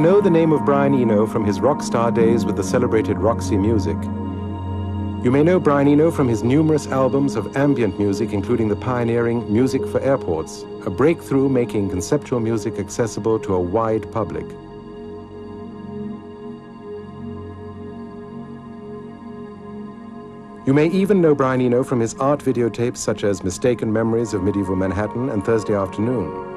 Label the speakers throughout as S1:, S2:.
S1: Know the name of Brian Eno from his rock star days with the celebrated Roxy Music. You may know Brian Eno from his numerous albums of ambient music, including the pioneering Music for Airports, a breakthrough making conceptual music accessible to a wide public. You may even know Brian Eno from his art videotapes such as Mistaken Memories of Medieval Manhattan and Thursday Afternoon.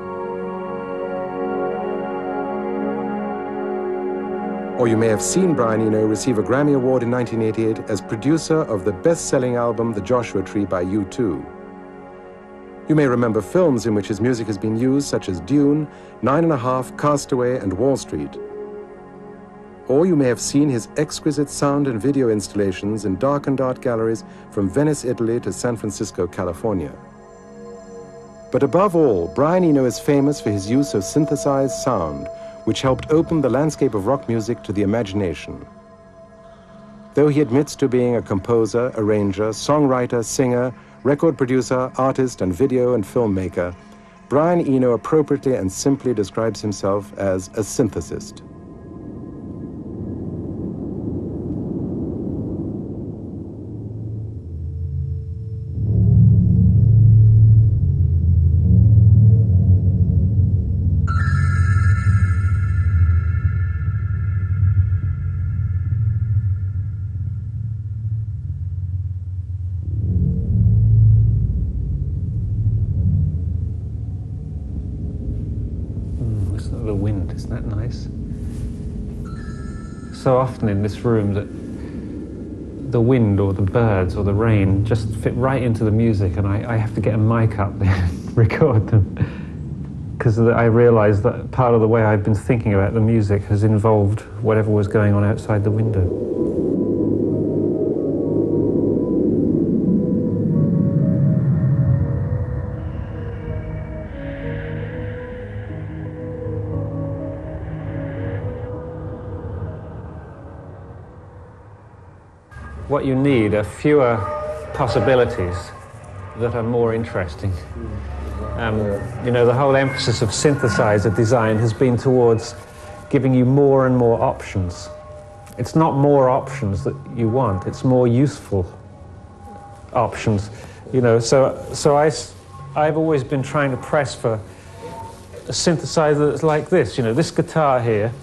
S1: Or you may have seen Brian Eno receive a Grammy Award in 1988 as producer of the best-selling album The Joshua Tree by U2. You may remember films in which his music has been used, such as Dune, Nine and a Half, Castaway, and Wall Street or you may have seen his exquisite sound and video installations in darkened art galleries from Venice, Italy to San Francisco, California. But above all, Brian Eno is famous for his use of synthesized sound, which helped open the landscape of rock music to the imagination. Though he admits to being a composer, arranger, songwriter, singer, record producer, artist, and video and filmmaker, Brian Eno appropriately and simply describes himself as a synthesist.
S2: So often in this room that the wind or the birds or the rain just fit right into the music, and I, I have to get a mic up there and record them. Because I realized that part of the way I've been thinking about the music has involved whatever was going on outside the window. What you need are fewer possibilities that are more interesting. Um, you know, the whole emphasis of synthesizer design has been towards giving you more and more options. It's not more options that you want, it's more useful options. You know, so, so I, I've always been trying to press for a synthesizer that's like this. You know, this guitar here,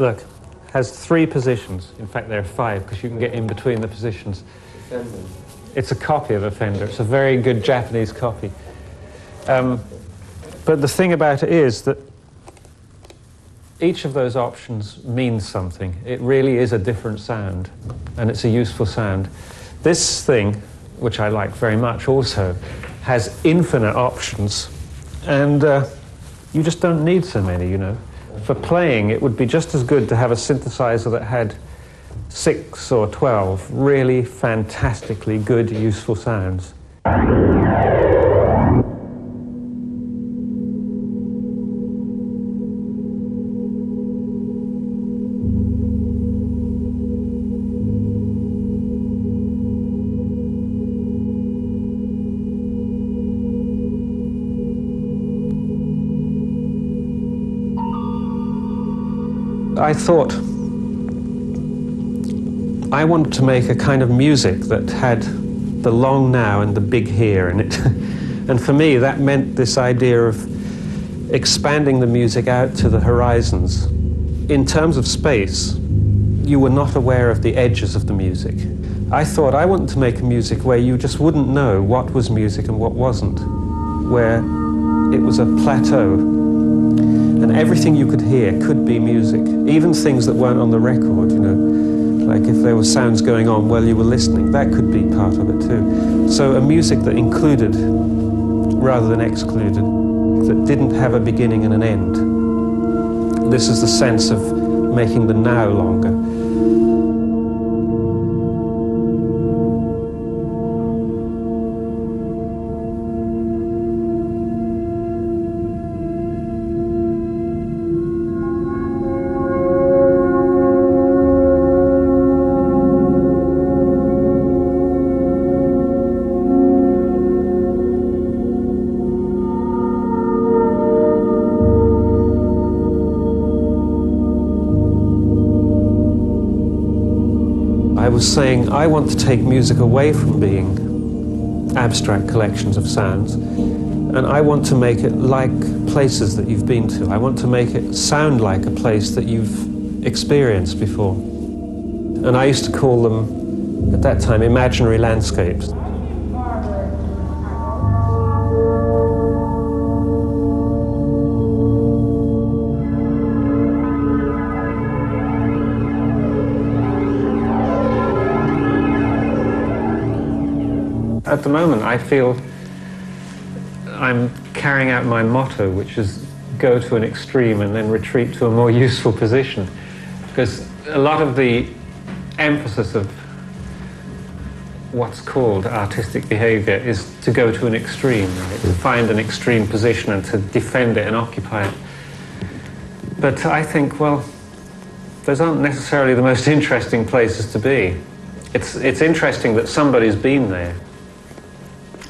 S2: look, has three positions. In fact, there are five because you can get in between the positions. It's a copy of a Fender. It's a very good Japanese copy. Um, but the thing about it is that each of those options means something. It really is a different sound, and it's a useful sound. This thing, which I like very much also, has infinite options, and uh, you just don't need so many, you know for playing, it would be just as good to have a synthesizer that had six or twelve really fantastically good, useful sounds. I thought I wanted to make a kind of music that had the long now and the big here in it. and for me, that meant this idea of expanding the music out to the horizons. In terms of space, you were not aware of the edges of the music. I thought I wanted to make a music where you just wouldn't know what was music and what wasn't, where it was a plateau everything you could hear could be music, even things that weren't on the record, you know. Like if there were sounds going on while you were listening, that could be part of it too. So a music that included rather than excluded, that didn't have a beginning and an end. This is the sense of making the now longer. I want to take music away from being abstract collections of sounds and I want to make it like places that you've been to. I want to make it sound like a place that you've experienced before. And I used to call them, at that time, imaginary landscapes. The moment, I feel I'm carrying out my motto, which is go to an extreme and then retreat to a more useful position. Because a lot of the emphasis of what's called artistic behavior is to go to an extreme, right? to find an extreme position and to defend it and occupy it. But I think, well, those aren't necessarily the most interesting places to be. It's, it's interesting that somebody's been there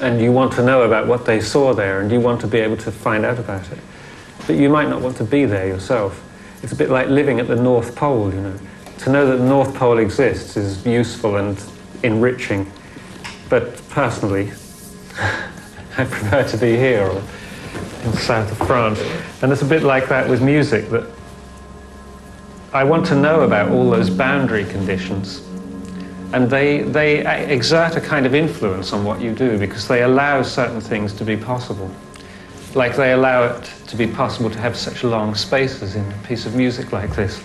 S2: and you want to know about what they saw there and you want to be able to find out about it. But you might not want to be there yourself. It's a bit like living at the North Pole, you know. To know that the North Pole exists is useful and enriching, but personally, I prefer to be here or in the south of France. And it's a bit like that with music, that I want to know about all those boundary conditions and they, they exert a kind of influence on what you do because they allow certain things to be possible. Like they allow it to be possible to have such long spaces in a piece of music like this.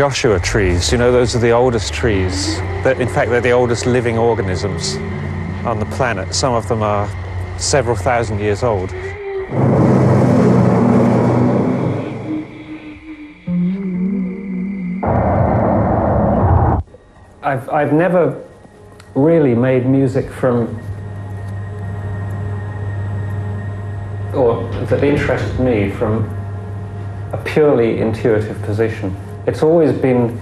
S2: Joshua trees, you know, those are the oldest trees. That, in fact, they're the oldest living organisms on the planet. Some of them are several thousand years old. I've, I've never really made music from, or that interested me from a purely intuitive position. It's always been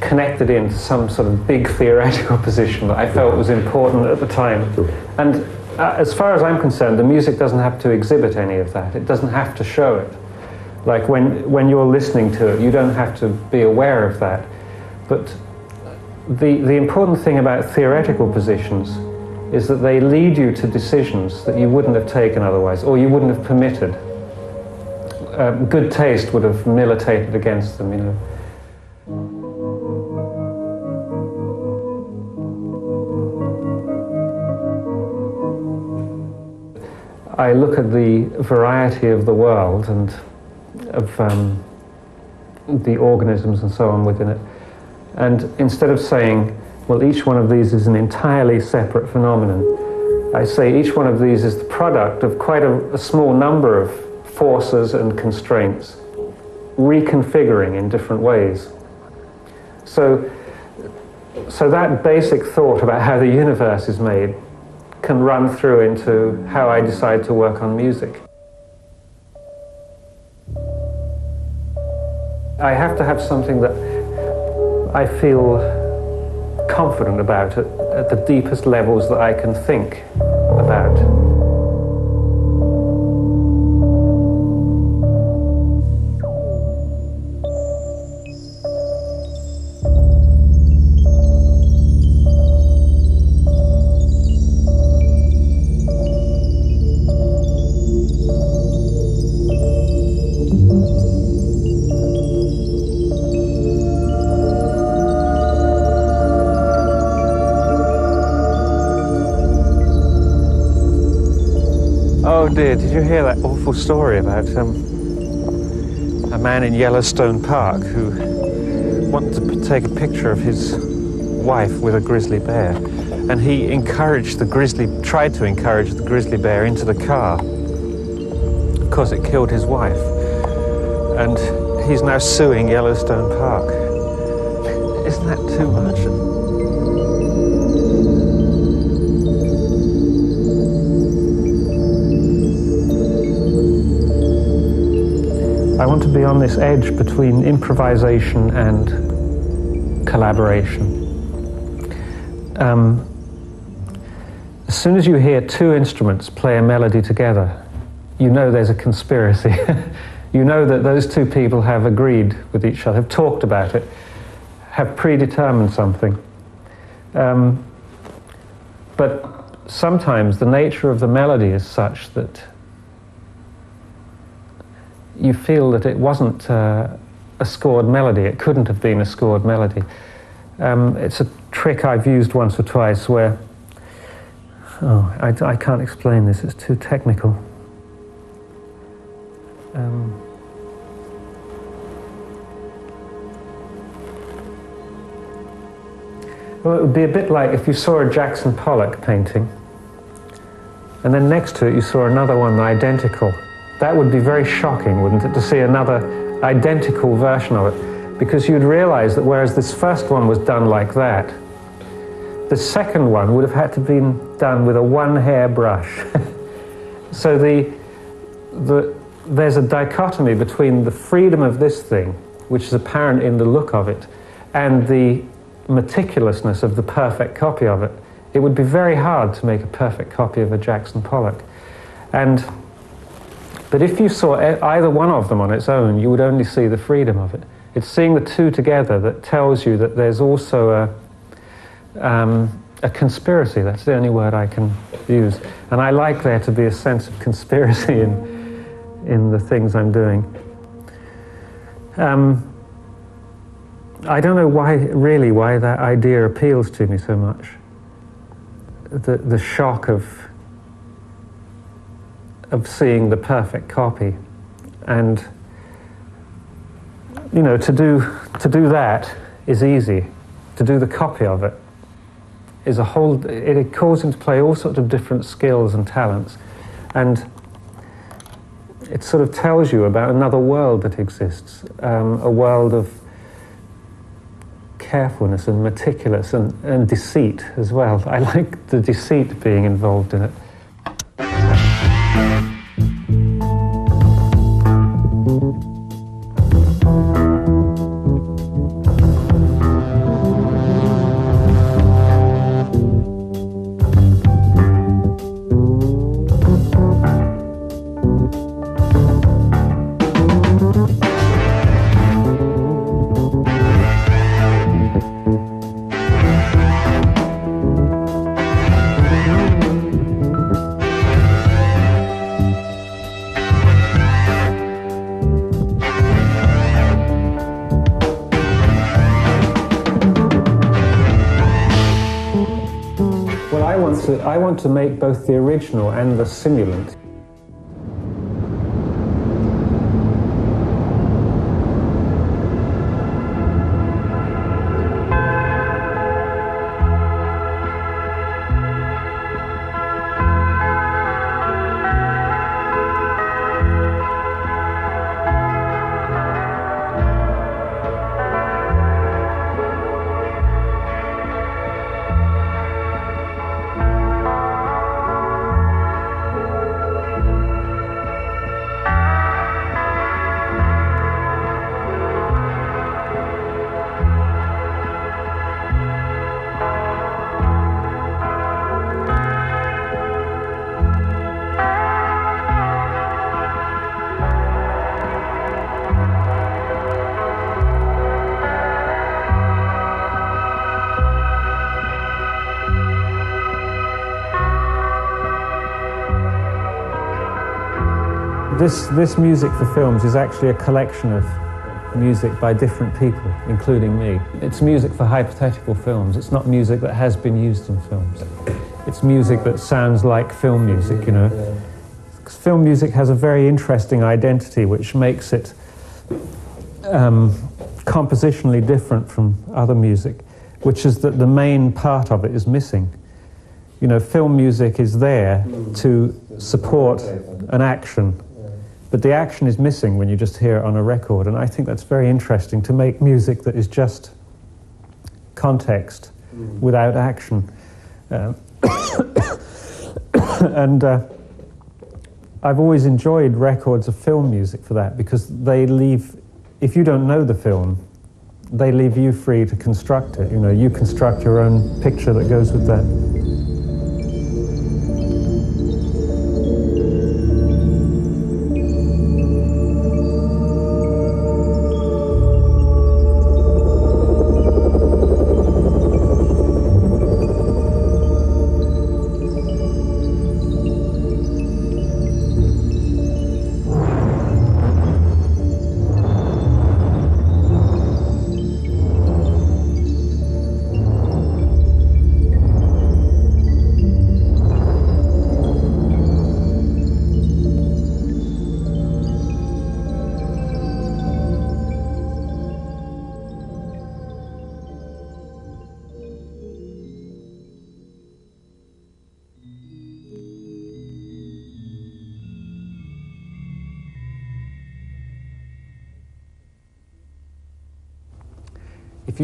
S2: connected into some sort of big theoretical position that I felt was important at the time. And uh, as far as I'm concerned, the music doesn't have to exhibit any of that. It doesn't have to show it. Like when, when you're listening to it, you don't have to be aware of that. But the, the important thing about theoretical positions is that they lead you to decisions that you wouldn't have taken otherwise, or you wouldn't have permitted uh, good taste would have militated against them, you know. I look at the variety of the world and of um, the organisms and so on within it, and instead of saying, well, each one of these is an entirely separate phenomenon, I say each one of these is the product of quite a, a small number of forces and constraints, reconfiguring in different ways. So, so that basic thought about how the universe is made can run through into how I decide to work on music. I have to have something that I feel confident about at, at the deepest levels that I can think about. Did you hear that awful story about um, a man in Yellowstone Park who wanted to take a picture of his wife with a grizzly bear? And he encouraged the grizzly, tried to encourage the grizzly bear into the car because it killed his wife. And he's now suing Yellowstone Park. Isn't that too much? Want to be on this edge between improvisation and collaboration. Um, as soon as you hear two instruments play a melody together, you know there's a conspiracy. you know that those two people have agreed with each other, have talked about it, have predetermined something. Um, but sometimes the nature of the melody is such that you feel that it wasn't uh, a scored melody. It couldn't have been a scored melody. Um, it's a trick I've used once or twice where, oh, I, I can't explain this, it's too technical. Um, well, it would be a bit like if you saw a Jackson Pollock painting, and then next to it you saw another one identical that would be very shocking, wouldn't it, to see another identical version of it? Because you'd realize that whereas this first one was done like that, the second one would have had to be done with a one hair brush. so the, the, there's a dichotomy between the freedom of this thing, which is apparent in the look of it, and the meticulousness of the perfect copy of it. It would be very hard to make a perfect copy of a Jackson Pollock. And but if you saw either one of them on its own, you would only see the freedom of it. It's seeing the two together that tells you that there's also a, um, a conspiracy. That's the only word I can use. And I like there to be a sense of conspiracy in, in the things I'm doing. Um, I don't know why, really, why that idea appeals to me so much. The, the shock of of seeing the perfect copy. And you know, to do to do that is easy. To do the copy of it is a whole. It, it calls into play all sorts of different skills and talents, and it sort of tells you about another world that exists, um, a world of carefulness and meticulous and, and deceit as well. I like the deceit being involved in it. To make both the original and the simulant. This, this music for films is actually a collection of music by different people, including me. It's music for hypothetical films. It's not music that has been used in films. It's music that sounds like film music, you know. film music has a very interesting identity which makes it um, compositionally different from other music, which is that the main part of it is missing. You know, film music is there to support an action, but the action is missing when you just hear it on a record, and I think that's very interesting to make music that is just context without action. Um, and uh, I've always enjoyed records of film music for that because they leave, if you don't know the film, they leave you free to construct it. You know, you construct your own picture that goes with that.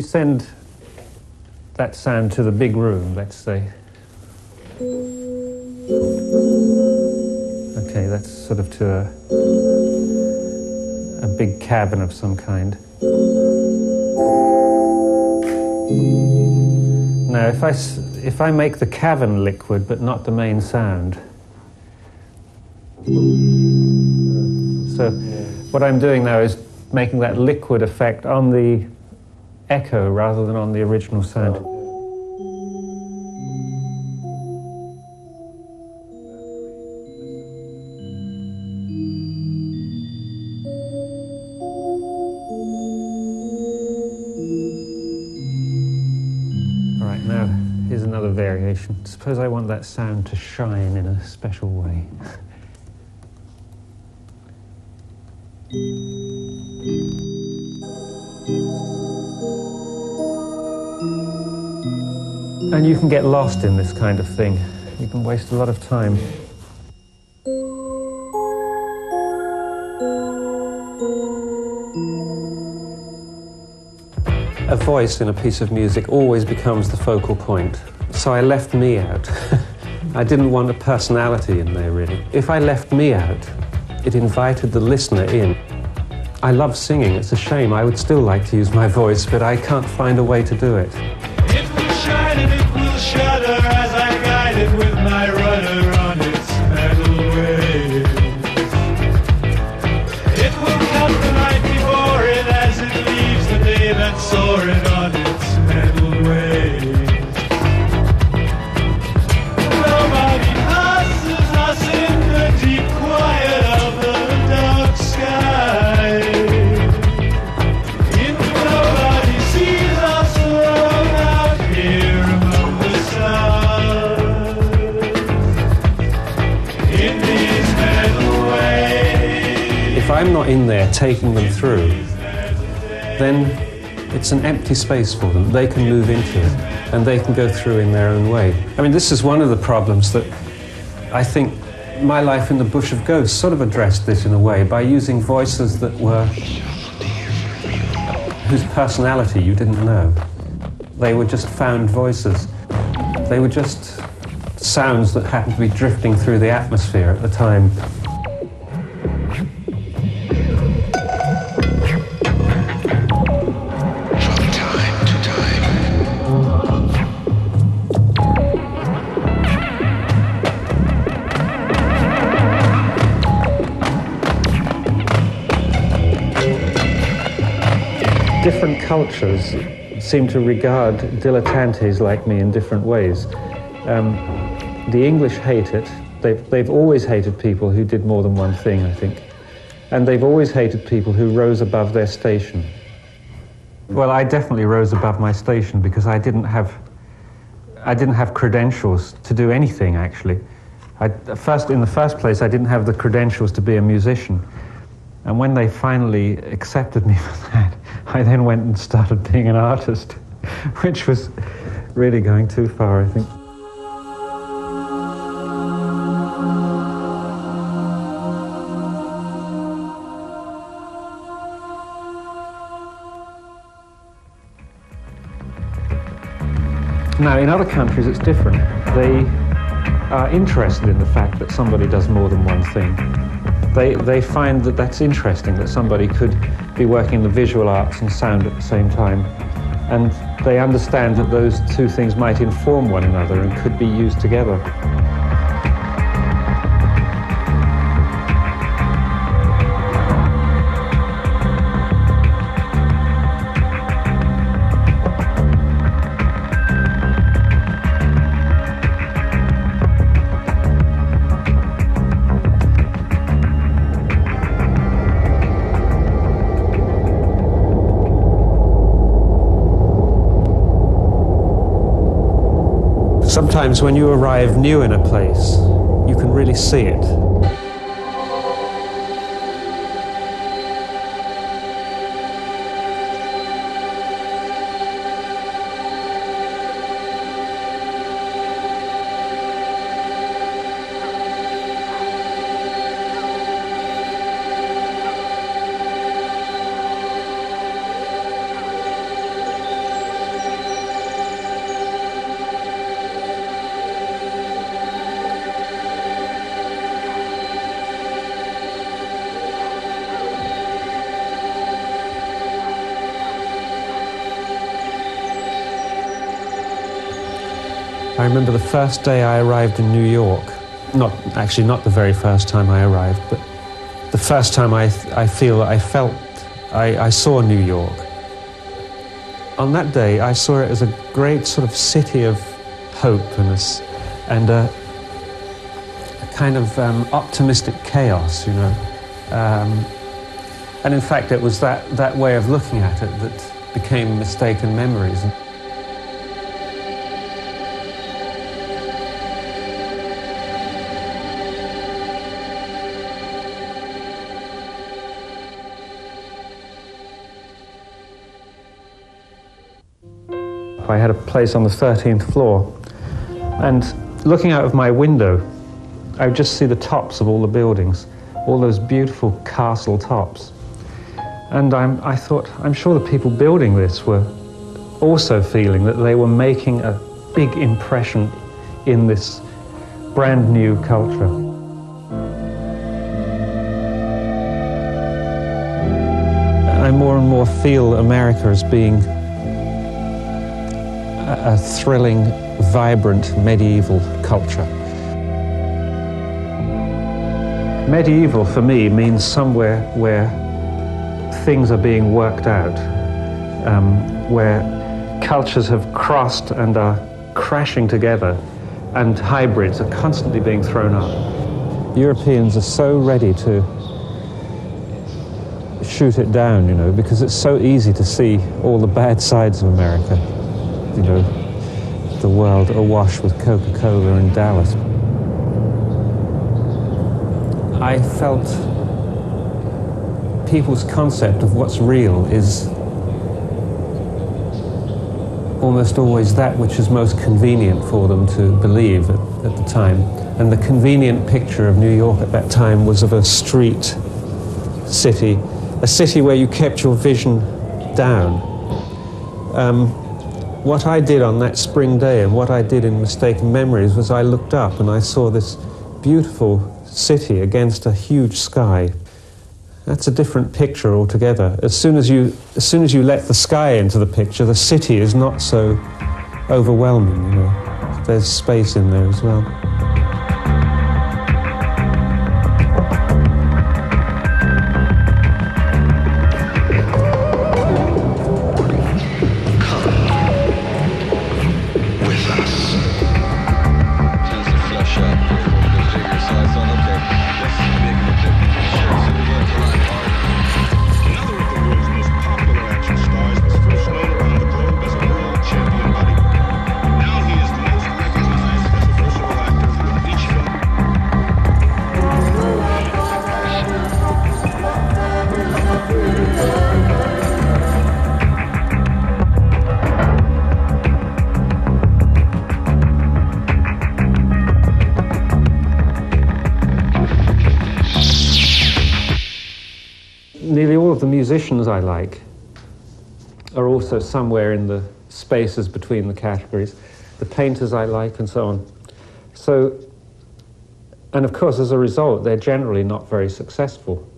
S2: Send that sound to the big room, let's say. Okay, that's sort of to a, a big cabin of some kind. Now, if I, if I make the cavern liquid but not the main sound, so what I'm doing now is making that liquid effect on the echo rather than on the original sound. All right, now here's another variation. Suppose I want that sound to shine in a special way. And you can get lost in this kind of thing. You can waste a lot of time. A voice in a piece of music always becomes the focal point. So I left me out. I didn't want a personality in there, really. If I left me out, it invited the listener in. I love singing. It's a shame. I would still like to use my voice, but I can't find a way to do it. Then it's an empty space for them. They can move into it and they can go through in their own way. I mean, this is one of the problems that I think my life in the Bush of Ghosts sort of addressed this in a way by using voices that were whose personality you didn't know. They were just found voices. They were just sounds that happened to be drifting through the atmosphere at the time. Different cultures seem to regard dilettantes like me in different ways. Um, the English hate it. They've, they've always hated people who did more than one thing, I think. And they've always hated people who rose above their station. Well, I definitely rose above my station because I didn't have, I didn't have credentials to do anything, actually. I, first, in the first place, I didn't have the credentials to be a musician. And when they finally accepted me for that, I then went and started being an artist, which was really going too far, I think. Now, in other countries, it's different. They are interested in the fact that somebody does more than one thing. They, they find that that's interesting, that somebody could be working in the visual arts and sound at the same time. And they understand that those two things might inform one another and could be used together. Sometimes when you arrive new in a place, you can really see it. First day I arrived in New York. Not actually, not the very first time I arrived, but the first time I, I feel I felt I, I saw New York. On that day, I saw it as a great sort of city of hope and a, and a, a kind of um, optimistic chaos, you know. Um, and in fact, it was that, that way of looking at it that became mistaken memories. I had a place on the 13th floor. And looking out of my window, I would just see the tops of all the buildings, all those beautiful castle tops. And I'm, I thought, I'm sure the people building this were also feeling that they were making a big impression in this brand new culture. I more and more feel America as being a thrilling, vibrant medieval culture. Medieval for me means somewhere where things are being worked out, um, where cultures have crossed and are crashing together, and hybrids are constantly being thrown up. Europeans are so ready to shoot it down, you know, because it's so easy to see all the bad sides of America you know, the world awash with Coca-Cola in Dallas. I felt people's concept of what's real is almost always that which is most convenient for them to believe at, at, the time. And the convenient picture of New York at that time was of a street city, a city where you kept your vision down. Um, what I did on that spring day and what I did in Mistaken Memories was I looked up and I saw this beautiful city against a huge sky. That's a different picture altogether. As soon as you, as soon as you let the sky into the picture, the city is not so overwhelming, you know. There's space in there as well. Musicians I like are also somewhere in the spaces between the categories. The painters I like, and so on. So, and of course, as a result, they're generally not very successful.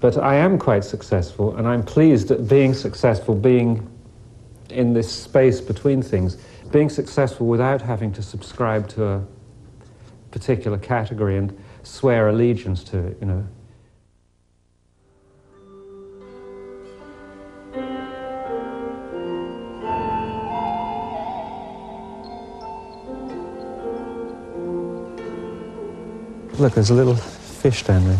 S2: But I am quite successful, and I'm pleased at being successful, being in this space between things, being successful without having to subscribe to a particular category and swear allegiance to it, you know. Look, there's a little fish down there.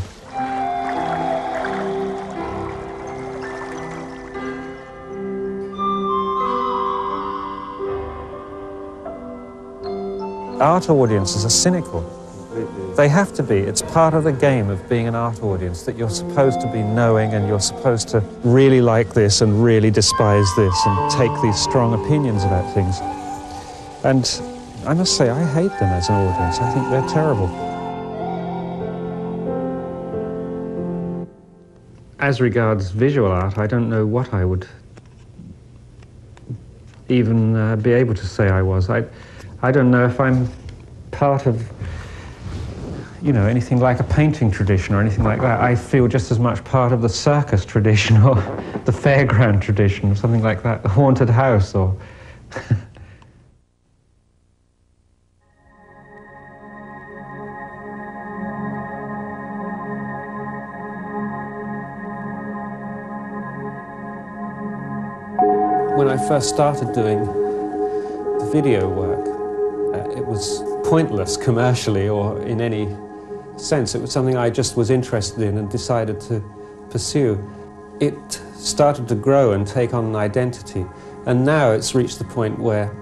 S2: Art audiences are cynical. They have to be. It's part of the game of being an art audience that you're supposed to be knowing and you're supposed to really like this and really despise this and take these strong opinions about things. And I must say, I hate them as an audience. I think they're terrible. As regards visual art, I don't know what I would even uh, be able to say I was. I, I don't know if I'm part of, you know, anything like a painting tradition or anything like that. I feel just as much part of the circus tradition or the fairground tradition or something like that, the haunted house or. First started doing the video work, uh, it was pointless commercially or in any sense. It was something I just was interested in and decided to pursue. It started to grow and take on an identity, and now it's reached the point where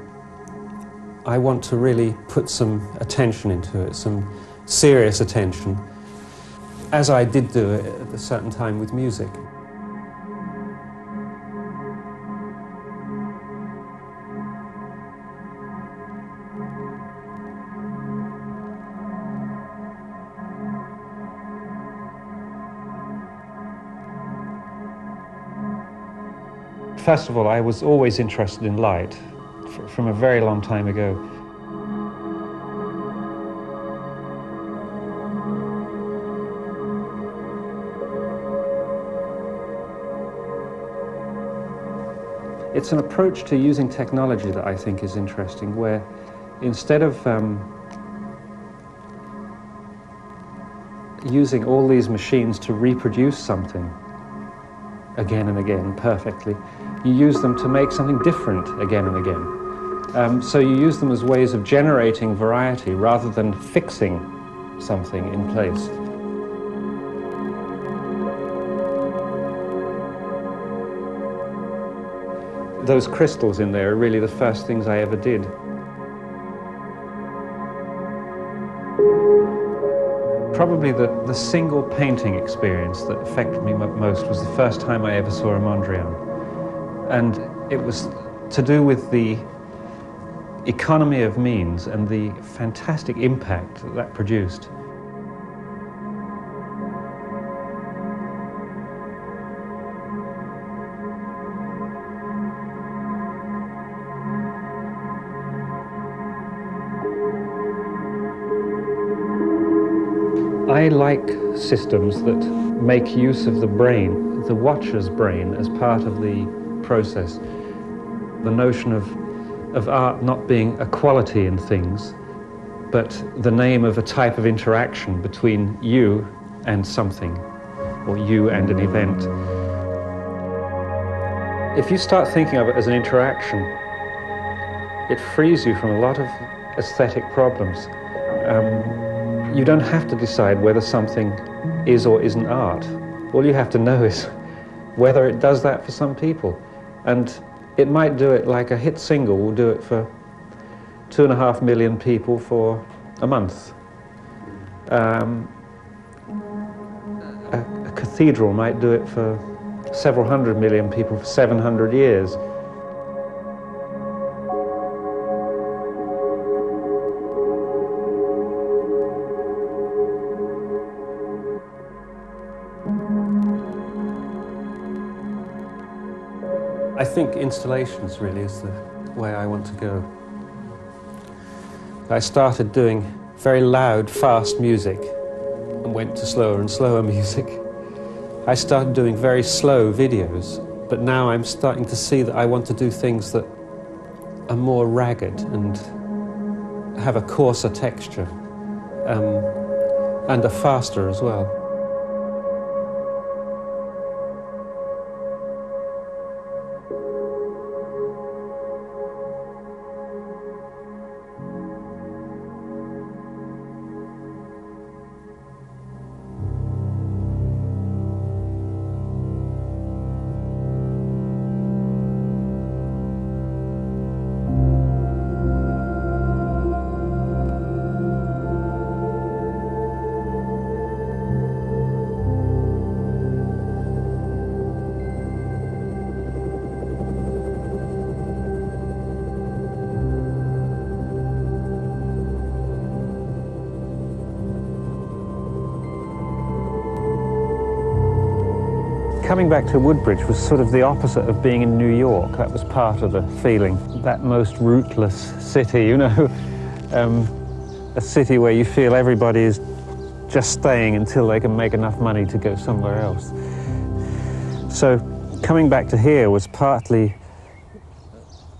S2: I want to really put some attention into it, some serious attention, as I did do it at a certain time with music. First of all, I was always interested in light from a very long time ago. It's an approach to using technology that I think is interesting, where instead of um, using all these machines to reproduce something again and again perfectly, you use them to make something different again and again. Um, so you use them as ways of generating variety rather than fixing something in place. Those crystals in there are really the first things I ever did. Probably the, the single painting experience that affected me most was the first time I ever saw a Mondrian. And it was to do with the economy of means and the fantastic impact that, that produced. I like systems that make use of the brain, the watcher's brain, as part of the process. The notion of, of art not being a quality in things, but the name of a type of interaction between you and something, or you and an event. If you start thinking of it as an interaction, it frees you from a lot of aesthetic problems. Um, you don't have to decide whether something is or isn't art. All you have to know is whether it does that for some people. And it might do it like a hit single will do it for two and a half million people for a month. Um, a, a cathedral might do it for several hundred million people for 700 years. Think installations really is the way I want to go. I started doing very loud, fast music and went to slower and slower music. I started doing very slow videos, but now I'm starting to see that I want to do things that are more ragged and have a coarser texture um, and are faster as well. Coming back to Woodbridge was sort of the opposite of being in New York. That was part of the feeling. That most rootless city, you know, um, a city where you feel everybody is just staying until they can make enough money to go somewhere else. So coming back to here was partly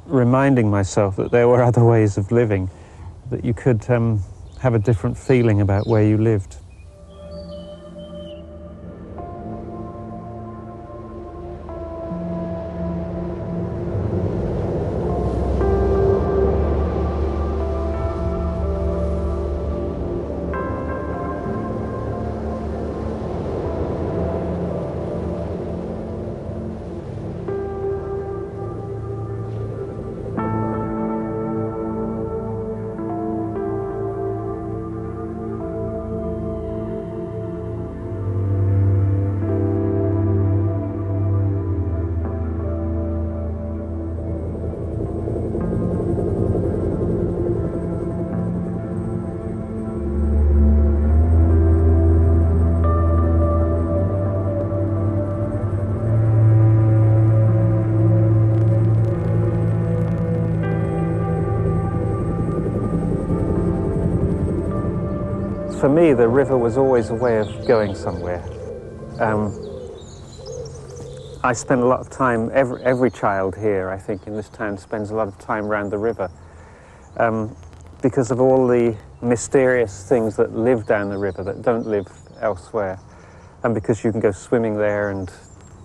S2: reminding myself that there were other ways of living, that you could um, have a different feeling about where you lived. For me, the river was always a way of going somewhere. Um, I spent a lot of time, every, every child here, I think, in this town spends a lot of time around the river um, because of all the mysterious things that live down the river that don't live elsewhere. And because you can go swimming there and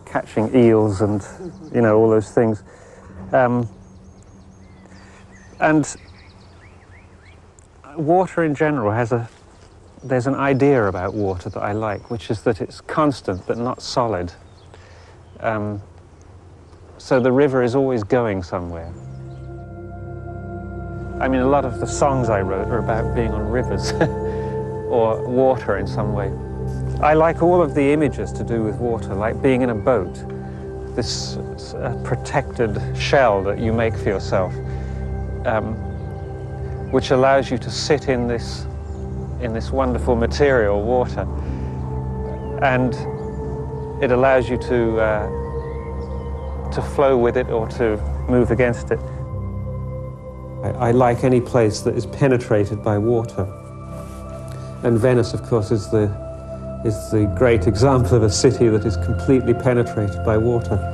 S2: catching eels and, you know, all those things. Um, and water in general has a there's an idea about water that I like, which is that it's constant but not solid. Um, so the river is always going somewhere. I mean, a lot of the songs I wrote are about being on rivers or water in some way. I like all of the images to do with water, like being in a boat, this uh, protected shell that you make for yourself, um, which allows you to sit in this in this wonderful material, water. And it allows you to, uh, to flow with it or to move against it. I, I like any place that is penetrated by water. And Venice, of course, is the, is the great example of a city that is completely penetrated by water.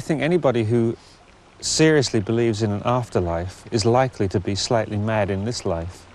S2: Think anybody who seriously believes in an afterlife is likely to be slightly mad in this life.